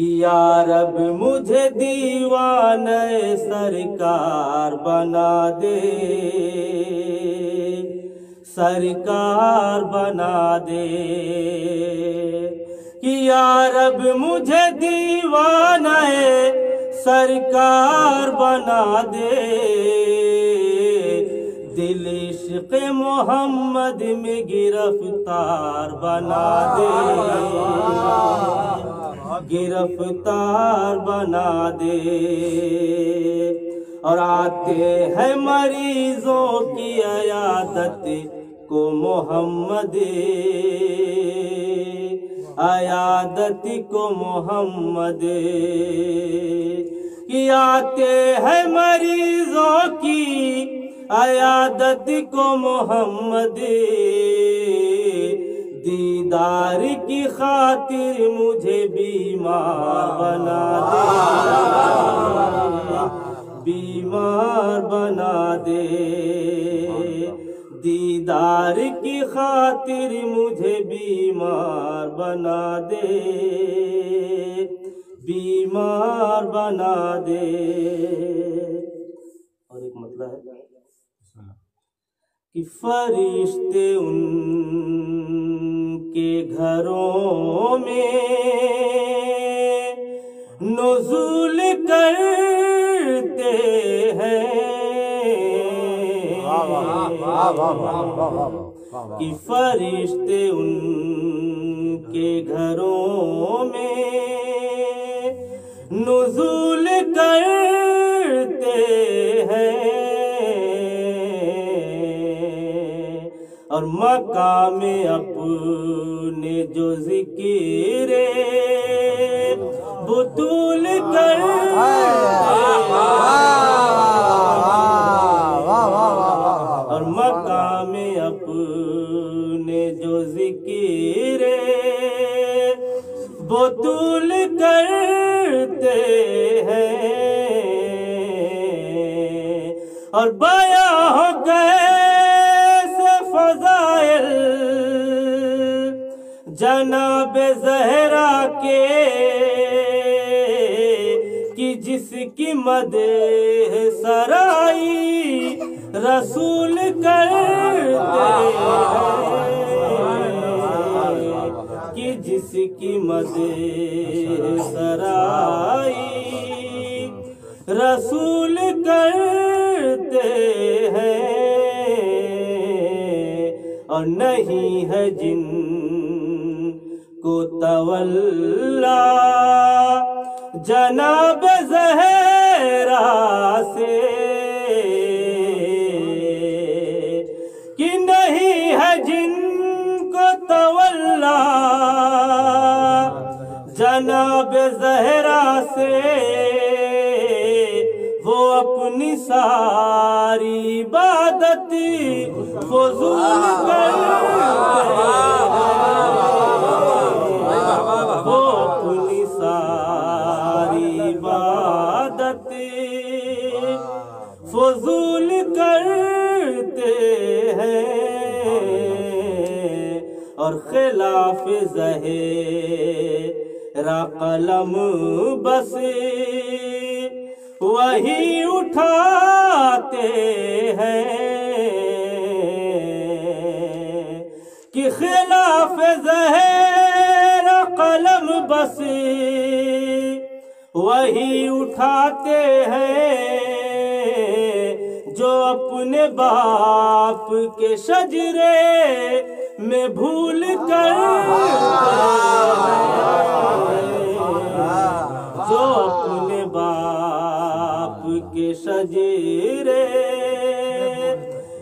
कि या रब, मुझे दीवाने सरकार बना दे। सरकार बना दे। कि या रब, मुझे दीवाना सरकार बना दे। दिल इश्क मोहम्मद में गिरफ़्तार बना दे। गिरफ़्तार बना दे। और आते हैं मरीजों की अयादत को मोहम्मद। अयादत को मोहम्मद। कि आते हैं मरीजों की अयादत को मोहम्मद। दीदार की खातिर मुझे बीमार बना दे। बीमार बना दे। दीदार की खातिर मुझे बीमार बना दे। बीमार बना दे। और एक मतलब है कि फरिश्ते उनके घरों में नजुल करते हैं कि फरिश्ते उनके घरों में नजुल करते हैं मकाम अपने जो ज़िक्र बुतूल कर। और मकाम अपने जो ज़िक्र बुतूल करते हैं। और बया हो कैसे जनाब जहरा के, कि जिसकी मद सराई रसूल कर कि जिसकी मद सराई रसूल करते हैं। और नहीं है जिन को तवल्ला जनाब जहरा से। कि नहीं है जिनको तवल्ला। जनाब जहरा से। वो अपनी सारी इबादत फजूल करते इबादत फजूल करते हैं। और खिलाफ जहेरा कलम बसे, वही उठाते हैं। कि खिलाफ जहर कलम बस वही उठाते हैं जो अपने बाप के शजरे में भूल कर जो अपने बाप के शजरे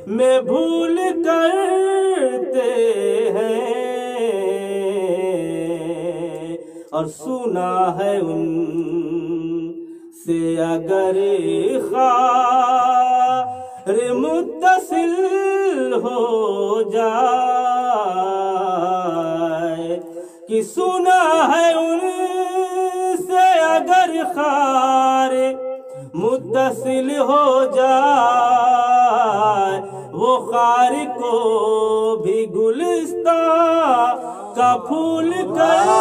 में भूल करते हैं। और सुना है उन से अगर खार मुतसिल हो जाए कि सुना है उनसे अगर खार मुतसिल हो जाए वो खार को भी गुलिस्ता का फूल कर।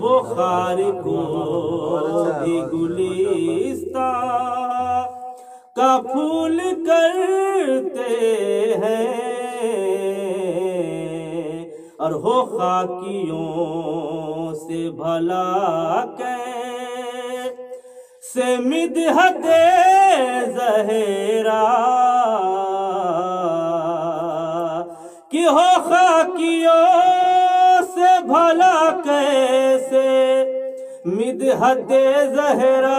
वो खार गुलिस्ता का फूल करते हैं और हो खाकियों से भला के से मिदहते जहेरा। कि हो खाकियों कैसे जहरा